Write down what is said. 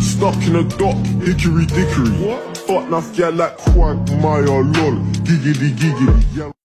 Stuck in a dock, hickory dickory. What? Fuck enough get like Quagmire, lol. Giggity giggity.